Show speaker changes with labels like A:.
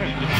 A: Yeah.